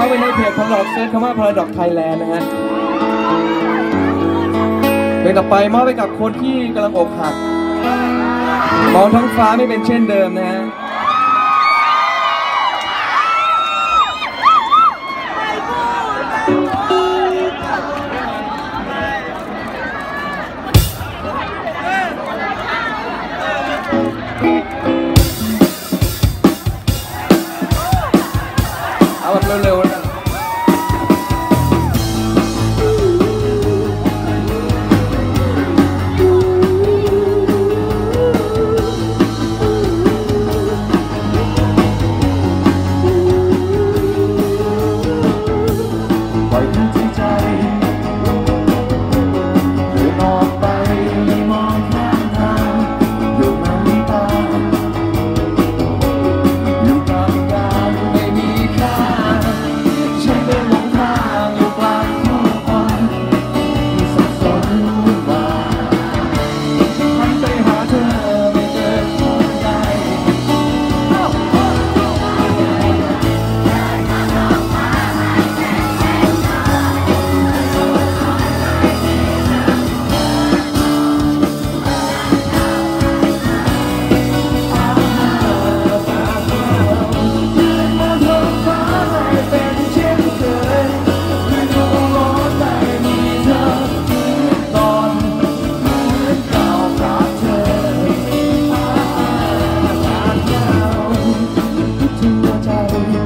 เข้าไปในเพจ Paradox search คำว่า Paradox Thailand นะฮะเพลงต่อไปมอบไปกับคนที่กำลังอกหักมองท้องฟ้าไม่เป็นเช่นเดิมนะฮะเอาแบบเร็วๆ home.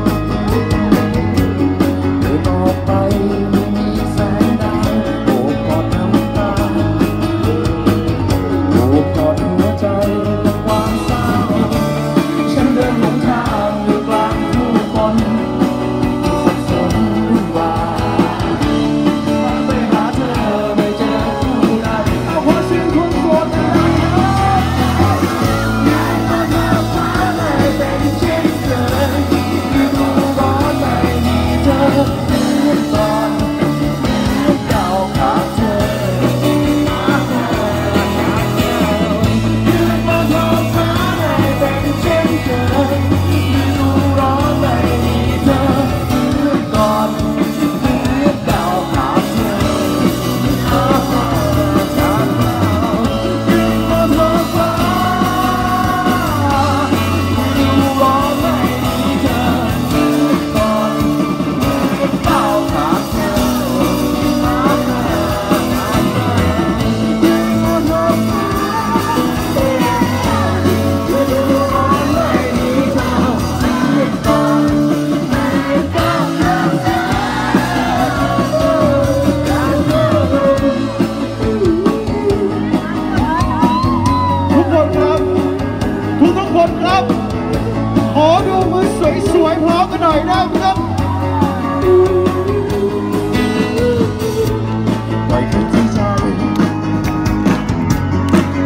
คนครับ ขอดูมือสวยๆพร้อมกันหน่อยได้ไหมครับไปขึ้นที่ใจ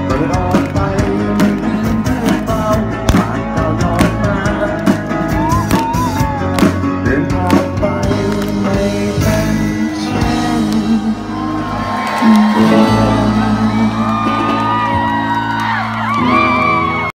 เปิดออกไปไม่มีเป้าผ่านเก่ลอยมาเดินทางไปไม่เป็นเช่น